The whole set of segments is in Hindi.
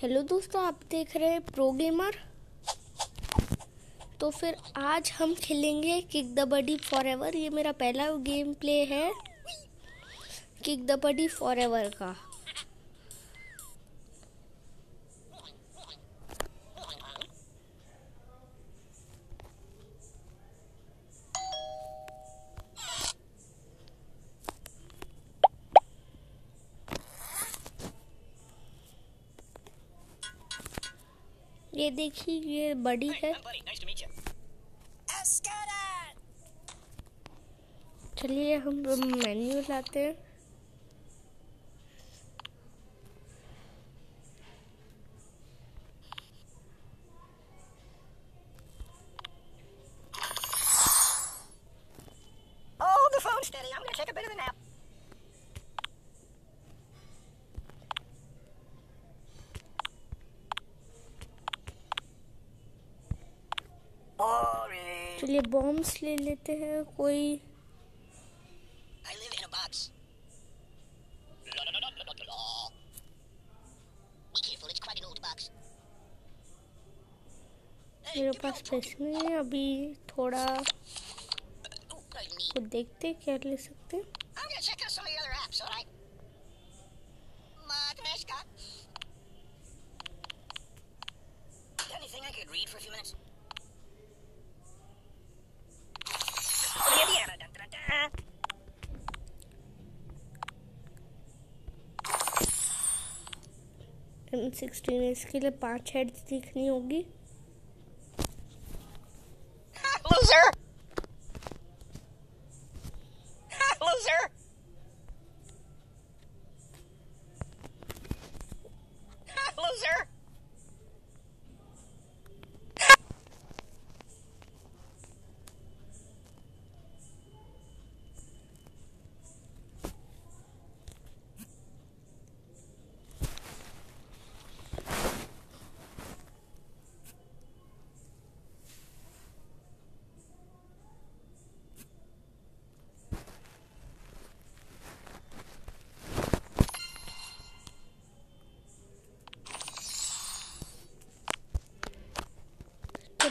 हेलो दोस्तों, आप देख रहे हैं प्रो गेमर तो फिर आज हम खेलेंगे kick the buddy forever ये मेरा पहला गेम प्ले है। Kick the buddy forever का। ये देखिए ये बड़ी है। चलिए हम मेन्यू लाते हैं। चलिए बॉम्ब्स ले लेते हैं, कोई। मेरे पास पैसे नहीं है, अभी थोड़ा तो देखते क्या ले सकते सिक्सटीन इसके लिए पाँच हेड्स दिखनी होगी।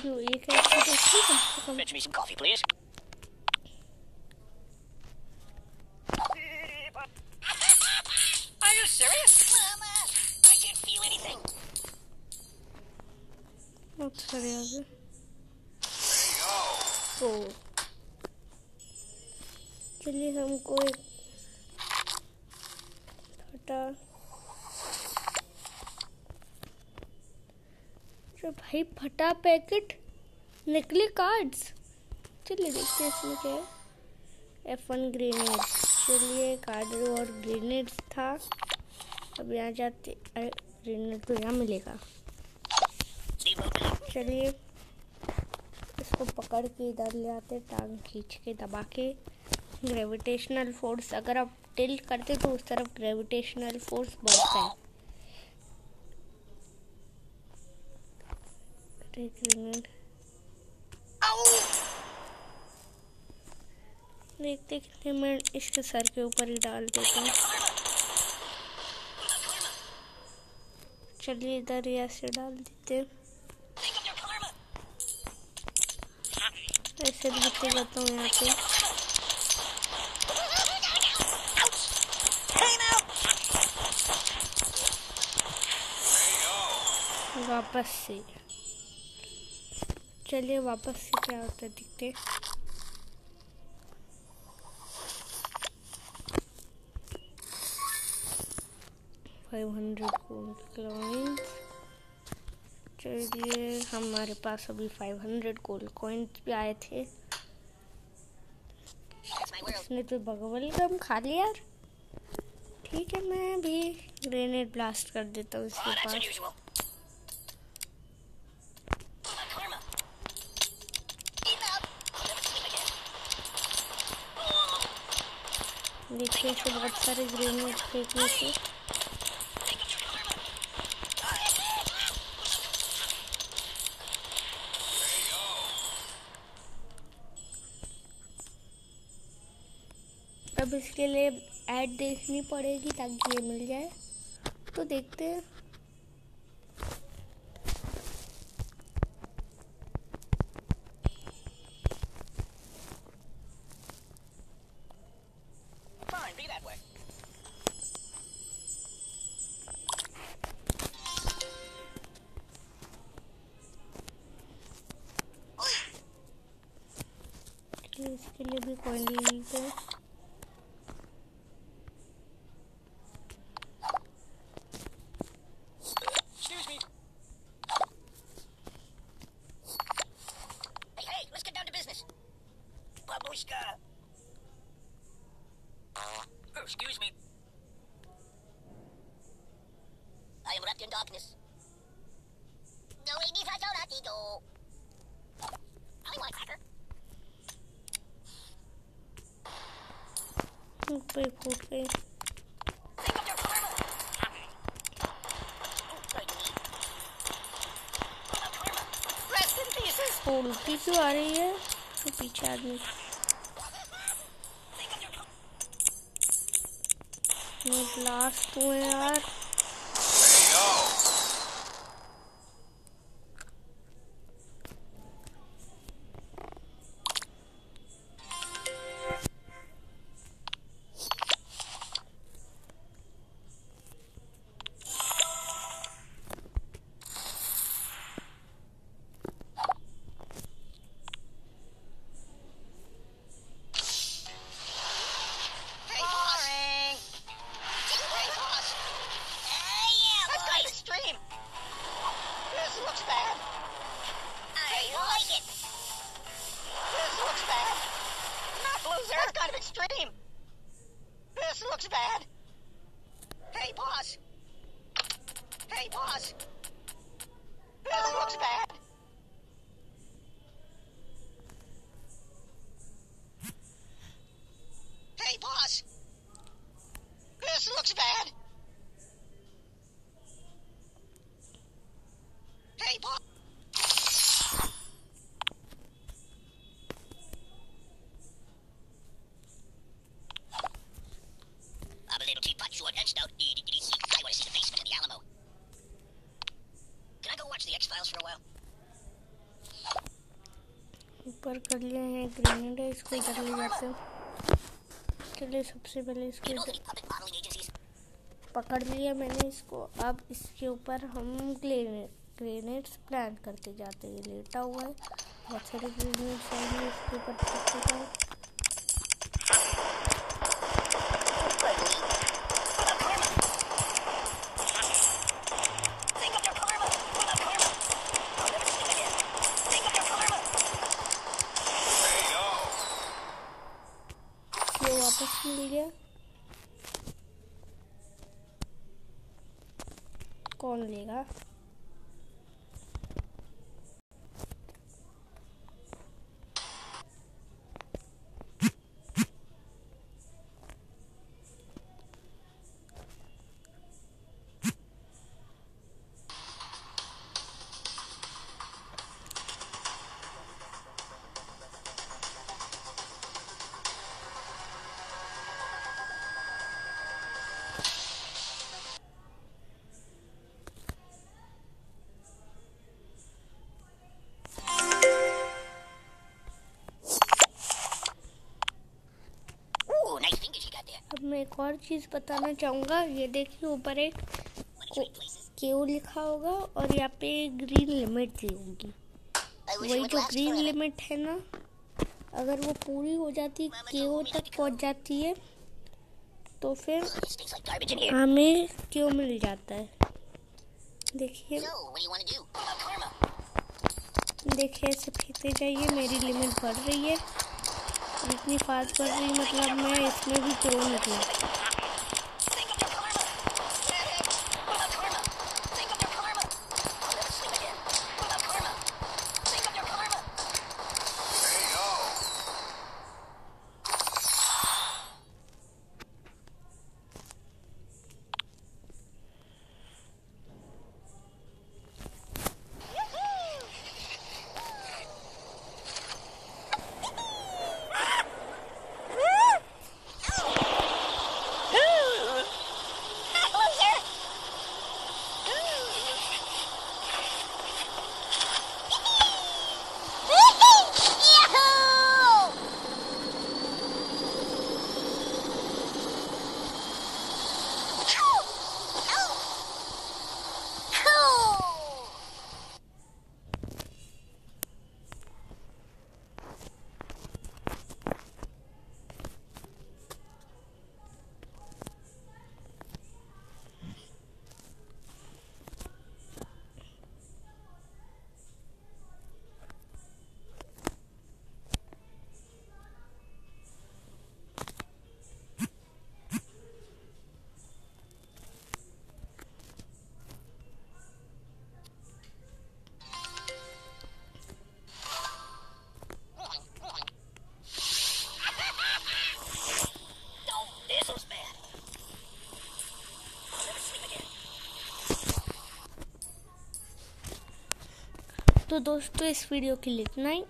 चलो एक ऐसे देखिए कम से कम Fetch me some coffee, please. Are you serious? Mama, I can't feel anything. बहुत सारे आ गए तो चलिए हमको एक फटा भाई, फटा पैकेट, निकले कार्ड्स चलिए देखते हैं इसमें क्या है। एफ़ वन ग्रेनेड चलिए कार्ड और ग्रेनेड था। अब यहाँ जाते अरे ग्रेनेड तो यहाँ मिलेगा। चलिए, इसको पकड़ के इधर ले आते टांग खींच के दबा के। ग्रेविटेशनल फोर्स अगर आप टिल्ट करते तो उस तरफ़ ग्रेविटेशनल फोर्स बढ़ता है। अरे ग्रेनेड Ow! देखते कितने मैं इसके सर के ऊपर ही डाल देता हूँ चलिए इधर ही ऐसे डाल देते. ऐसे नीचे जाता हूँ यहाँ पे! वापस से चलिए वापस से क्या होता है दिखते फाइव हंड्रेड कॉइन्स चलिए हमारे पास अभी फाइव हंड्रेड गोल्ड कॉइन्स भी आए थे. इसने तो बगवल गम खा लिया। यार ठीक है मैं भी ग्रेनेड ब्लास्ट कर देता हूँ Oh, इसके that's पास। देखिए इसे बहुत सारे ग्रेनेड फेंकने से. अब इसके लिए ऐड देखनी पड़ेगी ताकि ये मिल जाए तो देखते हैं Oh, excuse me. I am wrapped in darkness. No, we need to. I want a cracker. उल्टी क्यों आ रही है तो पीछे आदमी लास्ट तू है यार looks bad. Hey, boss. Hey, boss. This looks bad. Hey, boss. This looks bad. ऊपर कर लिए हैं ग्रेनेड है इसको इधर ले जाते हैं। चलिए सबसे पहले इसको? पकड़ लिया मैंने इसको। अब इसके ऊपर हम ग्रेनेड्स प्लान करते जाते हैं। लेटा हुआ है। बहुत सारे ग्रेनेड्स आएँगे इसके ऊपर एक और चीज़ बताना चाहूँगा। ये देखिए ऊपर एक trade लिखा होगा और यहाँ पे ग्रीन लिमिट दी होगी वही जो ग्रीन लिमिट है ना अगर वो पूरी हो जाती केओ तक पहुँच जाती है तो फिर. हमें क्यों मिल जाता है। देखिए. देखिए ऐसे फेंकते जाइए मेरी लिमिट बढ़ रही है। इतनी फास्ट कर रही मतलब मैं इसमें भी प्रो निकला तो दोस्तों इस वीडियो के लिए इतना ही।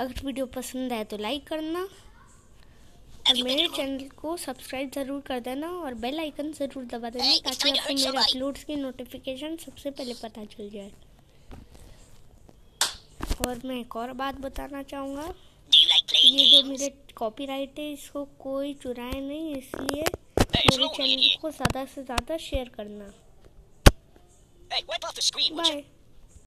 अगर वीडियो पसंद आए तो लाइक करना। और मेरे चैनल को सब्सक्राइब ज़रूर कर देना और बेल आइकन ज़रूर दबा देना ताकि आपको मेरे अपलोड्स की नोटिफिकेशन सबसे पहले पता चल जाए। और मैं एक और बात बताना चाहूँगा। ये जो? मेरे कॉपीराइट है इसको कोई चुराए नहीं इसलिए मेरे चैनल को ज़्यादा से ज़्यादा शेयर करना? बाय